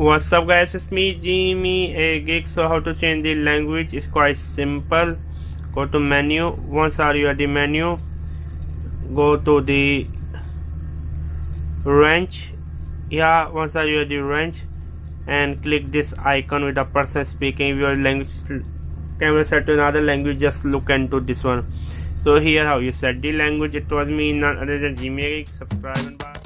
What's up guys, it's me Jimmy a geek. So how to change the language is quite simple. Go to menu. Once are you at the menu, go to the wrench. Yeah, once are you at the wrench, and click this icon with a person speaking your language camera set to another language just look into this one so here how you set the language it was me not other than Jimmy subscribe